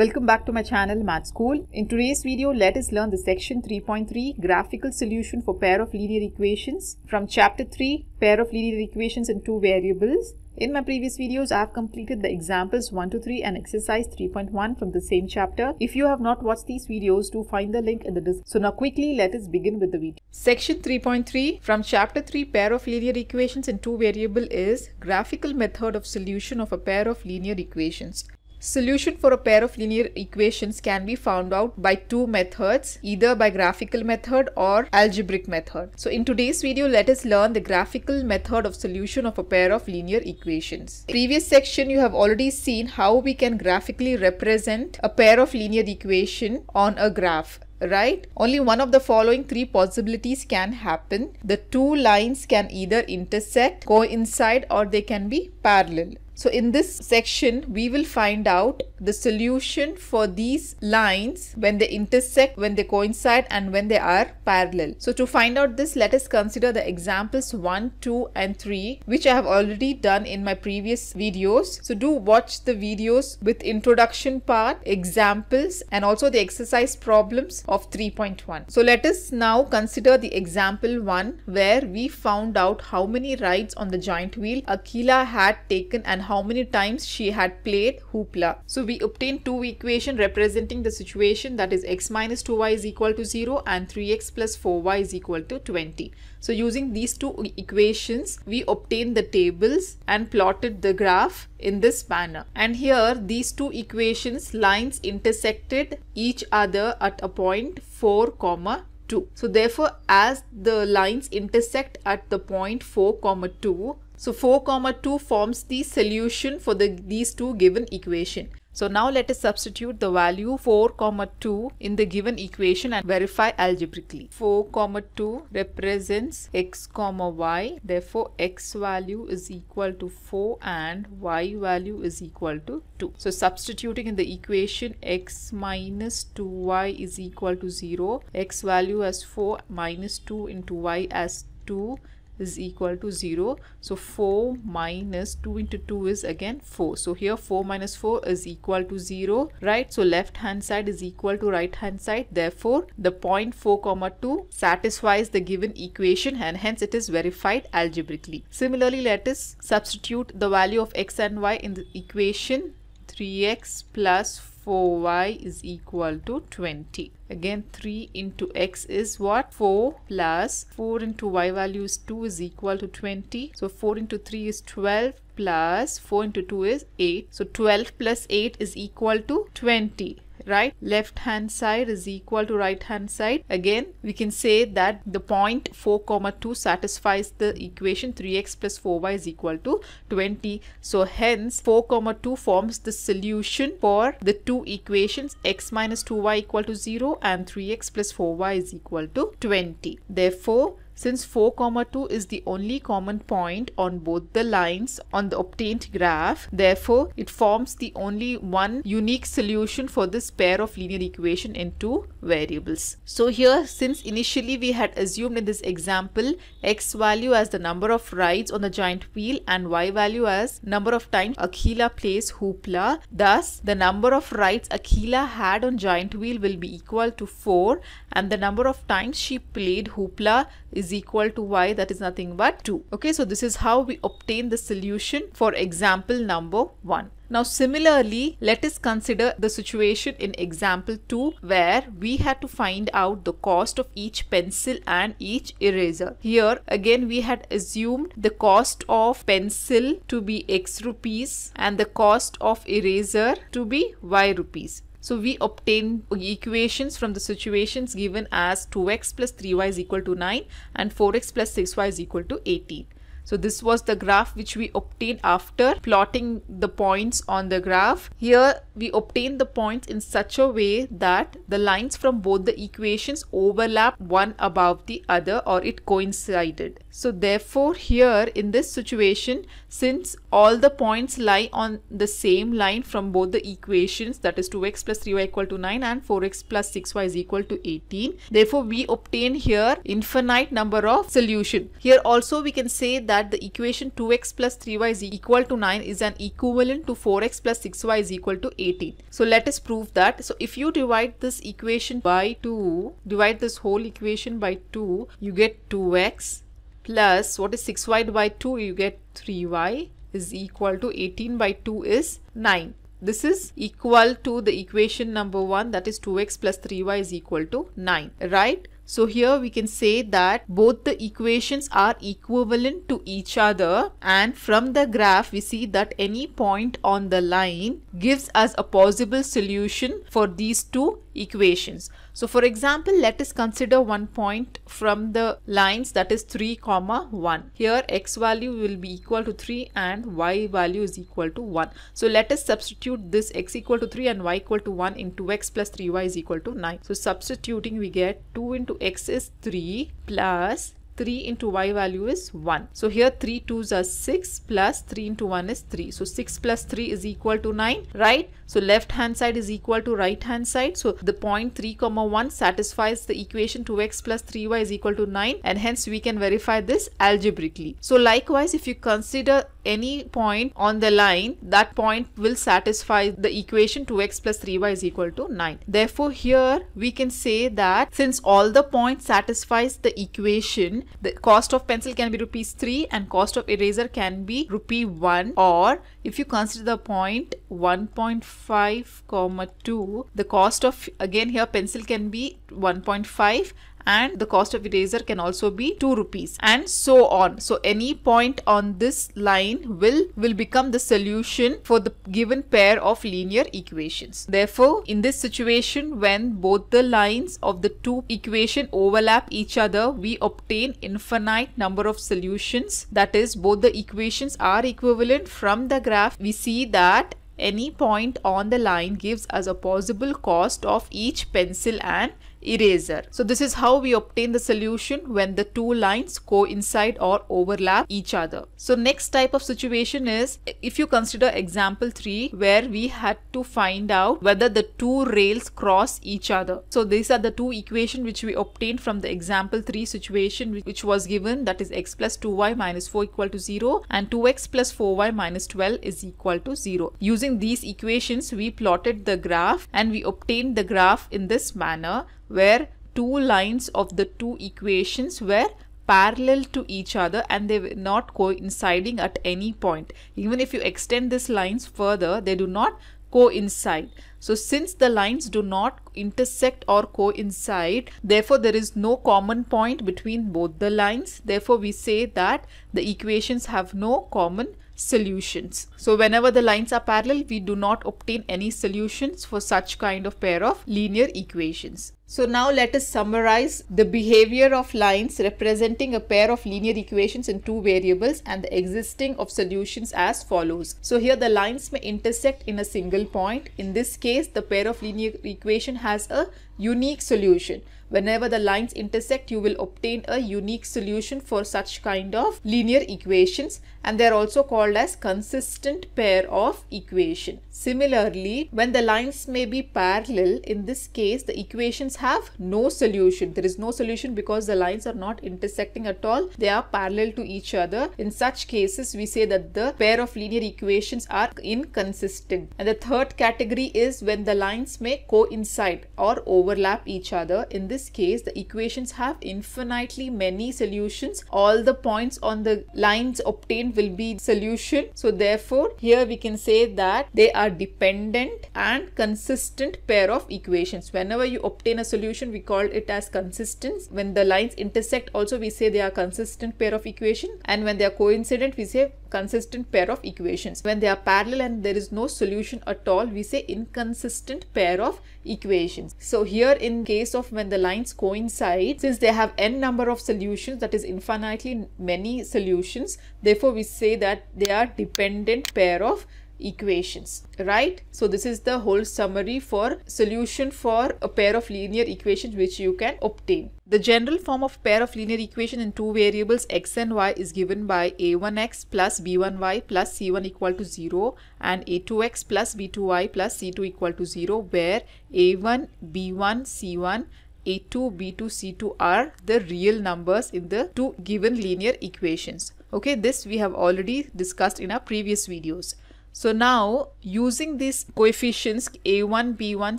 Welcome back to my channel Math School. In today's video, let us learn the section 3.3 graphical solution for pair of linear equations from chapter 3 pair of linear equations in two variables. In my previous videos, I have completed the examples 1 to 3 and exercise 3.1 from the same chapter. If you have not watched these videos, do find the link in the description. So now quickly, let us begin with the video. Section 3.3 from chapter 3 pair of linear equations in two variable is graphical method of solution of a pair of linear equations. Solution for a pair of linear equations can be found out by two methods, either by graphical method or algebraic method. So in today's video, let us learn the graphical method of solution of a pair of linear equations. Previous section, you have already seen how we can graphically represent a pair of linear equation on a graph right? Only one of the following three possibilities can happen. The two lines can either intersect, coincide or they can be parallel. So in this section, we will find out the solution for these lines when they intersect, when they coincide and when they are parallel. So to find out this, let us consider the examples 1, 2 and 3 which I have already done in my previous videos. So do watch the videos with introduction part, examples and also the exercise problems of 3.1. So let us now consider the example 1 where we found out how many rides on the giant wheel Akhila had taken and how many times she had played hoopla. So we obtain two equation representing the situation that is x minus 2y is equal to 0 and 3x plus 4y is equal to 20. So using these two equations, we obtained the tables and plotted the graph in this manner. And here these two equations lines intersected each other at a point 4 comma 2. So therefore as the lines intersect at the point 4 comma 2 so 4 comma 2 forms the solution for the these two given equation. So now let us substitute the value 4 comma 2 in the given equation and verify algebraically. 4 comma 2 represents x comma y. Therefore x value is equal to 4 and y value is equal to 2. So substituting in the equation x minus 2y is equal to 0. x value as 4 minus 2 into y as 2 is equal to 0. So 4 minus 2 into 2 is again 4. So here 4 minus 4 is equal to 0, right? So left hand side is equal to right hand side. Therefore, the point 4 comma 2 satisfies the given equation and hence it is verified algebraically. Similarly, let us substitute the value of x and y in the equation 3x plus 4y is equal to 20. Again 3 into x is what? 4 plus 4 into y value is 2 is equal to 20. So 4 into 3 is 12 plus 4 into 2 is 8. So 12 plus 8 is equal to 20 right? Left hand side is equal to right hand side. Again we can say that the point 4 comma 2 satisfies the equation. 3x plus 4y is equal to 20 so hence 4 comma 2 forms the solution for the two equations. X minus 2y equal to 0 and 3x plus 4y is equal to 20 therefore since 4 comma 2 is the only common point on both the lines on the obtained graph, therefore it forms the only one unique solution for this pair of linear equation in two variables. So here since initially we had assumed in this example x value as the number of rides on the giant wheel and y value as number of times Akhila plays hoopla, thus the number of rides Akhila had on giant wheel will be equal to 4 and the number of times she played hoopla is equal to y that is nothing but 2. Okay, so this is how we obtain the solution for example number 1. Now similarly, let us consider the situation in example 2 where we had to find out the cost of each pencil and each eraser. Here again we had assumed the cost of pencil to be x rupees and the cost of eraser to be y rupees. So we obtain equations from the situations given as 2x plus 3y is equal to 9 and 4x plus 6y is equal to 18. So this was the graph which we obtained after plotting the points on the graph. Here we obtain the points in such a way that the lines from both the equations overlap one above the other or it coincided. So therefore here in this situation since all the points lie on the same line from both the equations that is 2x plus 3y equal to 9 and 4x plus 6y is equal to 18. Therefore we obtain here infinite number of solution. Here also we can say that that the equation 2x plus 3y is equal to 9 is an equivalent to 4x plus 6y is equal to 18. So let us prove that. So if you divide this equation by 2, divide this whole equation by 2, you get 2x plus what is 6y by 2, you get 3y is equal to 18 by 2 is 9. This is equal to the equation number 1 that is 2x plus 3y is equal to 9, right? So here we can say that both the equations are equivalent to each other. And from the graph we see that any point on the line gives us a possible solution for these two equations. So for example, let us consider one point from the lines that is 3 comma 1. Here x value will be equal to 3 and y value is equal to 1. So let us substitute this x equal to 3 and y equal to 1 into x plus 3y is equal to 9. So substituting we get 2 into x is 3 plus 3 into y value is 1. So here 3 2s are 6 plus 3 into 1 is 3. So 6 plus 3 is equal to 9, right? So left hand side is equal to right hand side. So the point 3 comma 1 satisfies the equation 2x plus 3y is equal to 9 and hence we can verify this algebraically. So likewise if you consider any point on the line that point will satisfy the equation 2x plus 3y is equal to 9 therefore here we can say that since all the points satisfies the equation the cost of pencil can be rupees 3 and cost of eraser can be rupee 1 or if you consider the point 1.5 comma 2 the cost of again here pencil can be 1.5 and the cost of eraser can also be 2 rupees and so on. So any point on this line will, will become the solution for the given pair of linear equations. Therefore, in this situation when both the lines of the two equation overlap each other, we obtain infinite number of solutions. That is both the equations are equivalent. From the graph, we see that any point on the line gives us a possible cost of each pencil and eraser. So this is how we obtain the solution when the two lines coincide or overlap each other. So next type of situation is if you consider example 3 where we had to find out whether the two rails cross each other. So these are the two equations which we obtained from the example 3 situation which was given that is x plus 2y minus 4 equal to 0 and 2x plus 4y minus 12 is equal to 0. Using these equations we plotted the graph and we obtained the graph in this manner where two lines of the two equations were parallel to each other and they were not coinciding at any point. Even if you extend these lines further, they do not coincide. So since the lines do not intersect or coincide, therefore there is no common point between both the lines. Therefore we say that the equations have no common solutions. So whenever the lines are parallel, we do not obtain any solutions for such kind of pair of linear equations. So now let us summarize the behavior of lines representing a pair of linear equations in two variables and the existing of solutions as follows. So here the lines may intersect in a single point. In this case, the pair of linear equation has a unique solution. Whenever the lines intersect, you will obtain a unique solution for such kind of linear equations and they are also called as consistent pair of equation. Similarly, when the lines may be parallel, in this case, the equations have no solution. There is no solution because the lines are not intersecting at all. They are parallel to each other. In such cases, we say that the pair of linear equations are inconsistent. And the third category is when the lines may coincide or overlap each other. In this case, the equations have infinitely many solutions. All the points on the lines obtained will be solution. So therefore, here we can say that they are dependent and consistent pair of equations. Whenever you obtain a solution, we call it as consistent. When the lines intersect, also we say they are consistent pair of equation. And when they are coincident, we say consistent pair of equations. When they are parallel and there is no solution at all, we say inconsistent pair of equations. So here in case of when the lines coincide, since they have n number of solutions, that is infinitely many solutions, therefore we say that they are dependent pair of equations right? So this is the whole summary for solution for a pair of linear equations which you can obtain. The general form of pair of linear equation in two variables x and y is given by a1x plus b1y plus c1 equal to 0 and a2x plus b2y plus c2 equal to 0 where a1 b1 c1 a2 b2 c2 are the real numbers in the two given linear equations. Okay, this we have already discussed in our previous videos. So now using these coefficients a1, b1,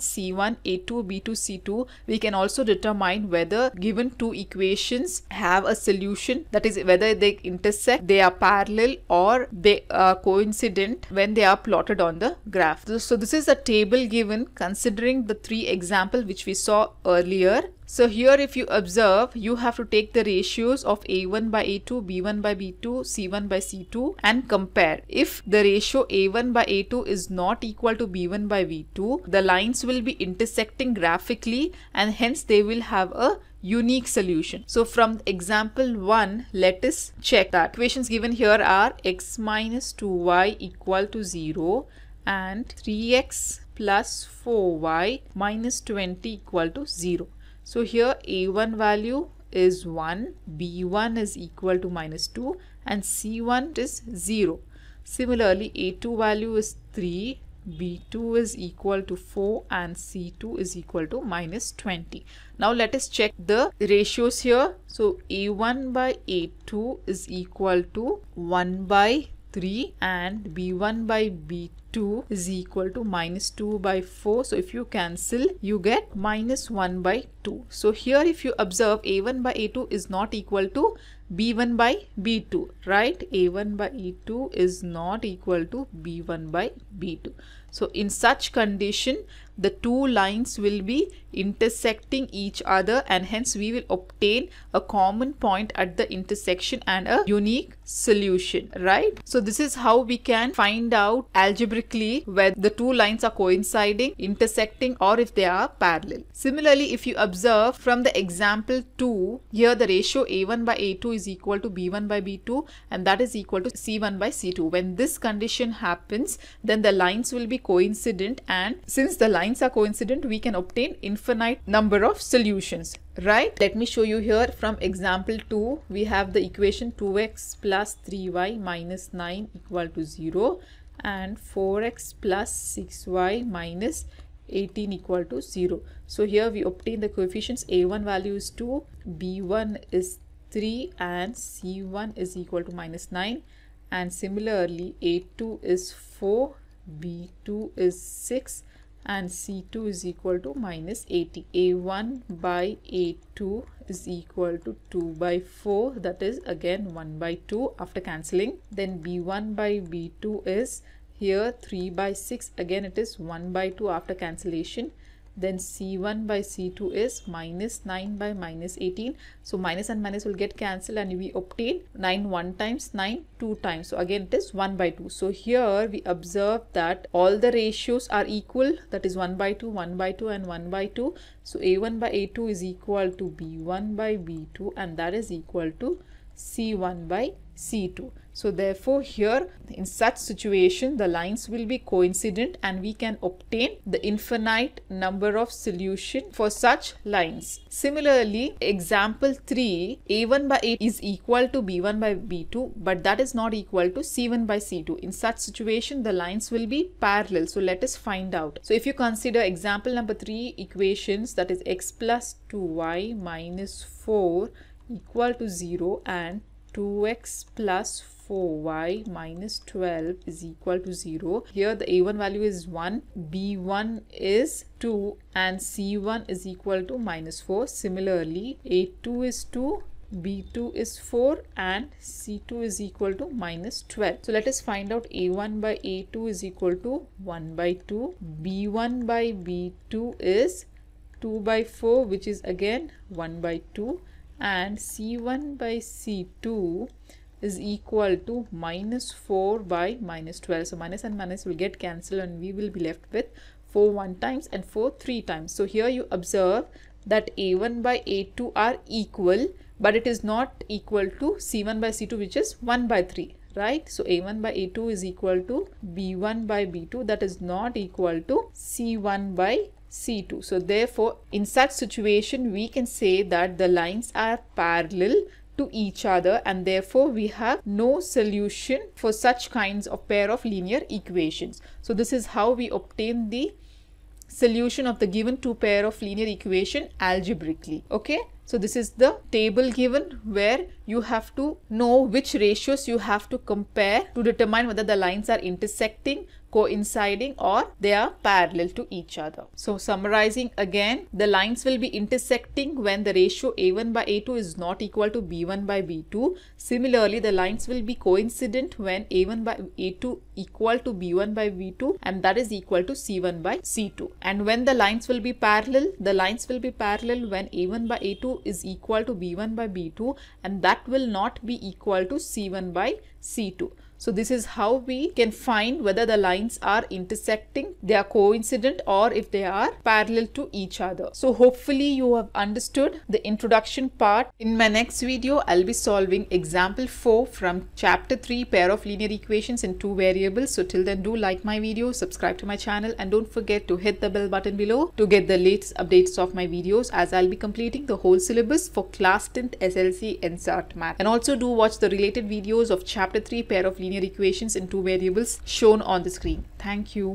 c1, a2, b2, c2, we can also determine whether given two equations have a solution that is whether they intersect, they are parallel or they are coincident when they are plotted on the graph. So this is a table given considering the three example which we saw earlier so here if you observe, you have to take the ratios of A1 by A2, B1 by B2, C1 by C2 and compare. If the ratio A1 by A2 is not equal to B1 by B2, the lines will be intersecting graphically and hence they will have a unique solution. So from example 1, let us check that. Equations given here are x minus 2y equal to 0 and 3x plus 4y minus 20 equal to 0. So here a1 value is 1, b1 is equal to minus 2 and c1 is 0. Similarly, a2 value is 3, b2 is equal to 4 and c2 is equal to minus 20. Now let us check the ratios here. So a1 by a2 is equal to 1 by 3 and b1 by b2 is equal to minus 2 by 4 so if you cancel you get minus 1 by 2 so here if you observe a1 by a2 is not equal to b1 by b2 right? A1 by a2 is not equal to b1 by b2 so in such condition the two lines will be intersecting each other and hence we will obtain a common point at the intersection and a unique solution right? So this is how we can find out algebraically whether the two lines are coinciding intersecting or if they are parallel. Similarly if you observe from the example 2 here the ratio a1 by a2 is equal to b1 by b2 and that is equal to c1 by c2 when this condition happens then the lines will be coincident and since the lines are coincident we can obtain infinite number of solutions. Right? Let me show you here from example 2 we have the equation 2x plus 3y minus 9 equal to 0 and 4x plus 6y minus 18 equal to 0 so here we obtain the coefficients a1 value is 2 b1 is 3 and c1 is equal to minus 9 and similarly a2 is 4 b2 is 6 and C2 is equal to minus 80. A1 by A2 is equal to 2 by 4 that is again 1 by 2 after cancelling. Then B1 by B2 is here 3 by 6 again it is 1 by 2 after cancellation then c1 by c2 is minus 9 by minus 18 so minus and minus will get cancelled and we obtain 9 1 times 9 2 times. So again it is 1 by 2 so here we observe that all the ratios are equal. That is 1 by 2 1 by 2 and 1 by 2 so a1 by a2 is equal to b1 by b2 and that is equal to c1 by c2 so therefore here in such situation the lines will be coincident and we can obtain the infinite number of solution for such lines. Similarly example 3 a1 by a is equal to b1 by b2 but that is not equal to c1 by c2. In such situation the lines will be parallel. So let us find out. So if you consider example number 3 equations that is x plus 2y minus 4 equal to 0 and 2x plus 4y minus 12 is equal to 0. Here the a1 value is 1, b1 is 2 and c1 is equal to minus 4. Similarly, a2 is 2, b2 is 4 and c2 is equal to minus 12. So let us find out a1 by a2 is equal to 1 by 2, b1 by b2 is 2 by 4 which is again 1 by 2 and c1 by c2 is equal to minus 4 by minus 12. So minus and minus will get cancelled and we will be left with 4 1 times and 4 3 times. So here you observe that a1 by a2 are equal but it is not equal to c1 by c2 which is 1 by 3 right so a1 by a2 is equal to b1 by b2 that is not equal to c1 by c2 so therefore in such situation we can say that the lines are parallel to each other and therefore we have no solution for such kinds of pair of linear equations. So this is how we obtain the solution of the given two pair of linear equation algebraically. Okay. So this is the table given where you have to know which ratios you have to compare to determine whether the lines are intersecting coinciding or they are parallel to each other. So summarizing again, the lines will be intersecting when the ratio A1 by A2 is not equal to B1 by B2. Similarly, the lines will be coincident when A1 by A2 equal to B1 by B2 and that is equal to C1 by C2. And when the lines will be parallel, the lines will be parallel when A1 by A2 is equal to B1 by B2 and that will not be equal to C1 by C2. So this is how we can find whether the lines are intersecting, they are coincident or if they are parallel to each other. So hopefully you have understood the introduction part. In my next video, I'll be solving example 4 from chapter 3 pair of linear equations in two variables. So till then do like my video, subscribe to my channel and don't forget to hit the bell button below to get the latest updates of my videos as I'll be completing the whole syllabus for class 10th SSLC NCERT math. And also do watch the related videos of chapter 3 pair of linear linear equations in two variables shown on the screen. Thank you.